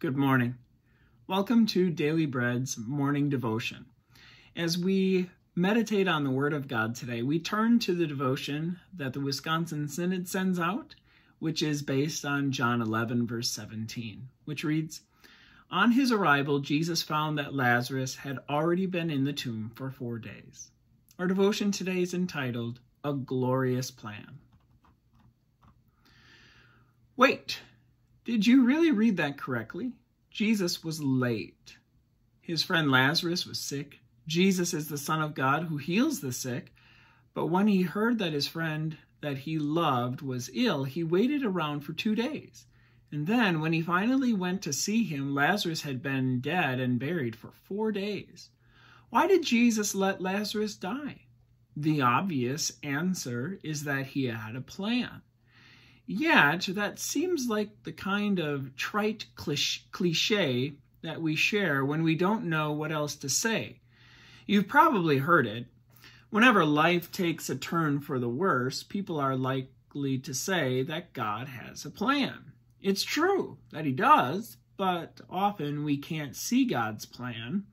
Good morning. Welcome to Daily Bread's morning devotion. As we meditate on the Word of God today, we turn to the devotion that the Wisconsin Synod sends out, which is based on John 11, verse 17, which reads On his arrival, Jesus found that Lazarus had already been in the tomb for four days. Our devotion today is entitled A Glorious Plan. Wait, did you really read that correctly? Jesus was late. His friend Lazarus was sick. Jesus is the Son of God who heals the sick. But when he heard that his friend that he loved was ill, he waited around for two days. And then, when he finally went to see him, Lazarus had been dead and buried for four days. Why did Jesus let Lazarus die? The obvious answer is that he had a plan. Yet, that seems like the kind of trite cliche that we share when we don't know what else to say. You've probably heard it. Whenever life takes a turn for the worse, people are likely to say that God has a plan. It's true that He does, but often we can't see God's plan.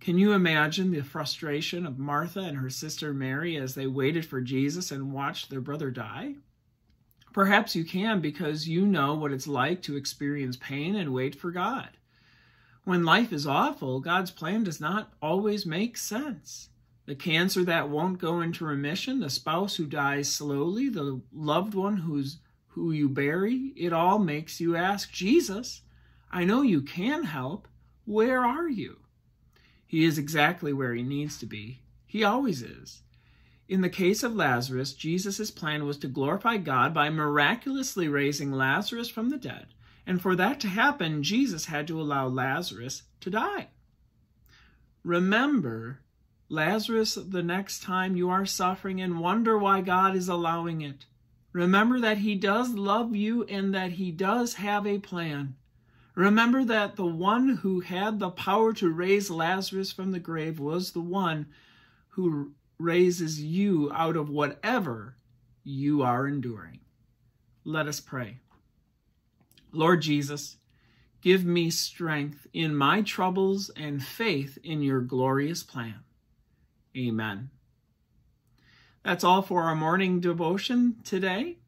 Can you imagine the frustration of Martha and her sister Mary as they waited for Jesus and watched their brother die? Perhaps you can because you know what it's like to experience pain and wait for God. When life is awful, God's plan does not always make sense. The cancer that won't go into remission, the spouse who dies slowly, the loved one who's who you bury, it all makes you ask Jesus, I know you can help. Where are you? He is exactly where he needs to be. He always is. In the case of Lazarus, Jesus' plan was to glorify God by miraculously raising Lazarus from the dead. And for that to happen, Jesus had to allow Lazarus to die. Remember, Lazarus, the next time you are suffering and wonder why God is allowing it, remember that He does love you and that He does have a plan. Remember that the one who had the power to raise Lazarus from the grave was the one who raises you out of whatever you are enduring. Let us pray. Lord Jesus, give me strength in my troubles and faith in your glorious plan. Amen. That's all for our morning devotion today.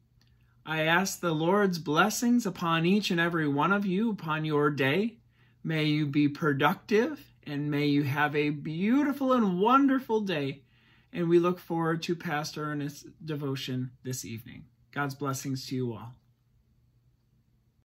I ask the Lord's blessings upon each and every one of you upon your day. May you be productive and may you have a beautiful and wonderful day and we look forward to Pastor Ernest's devotion this evening. God's blessings to you all.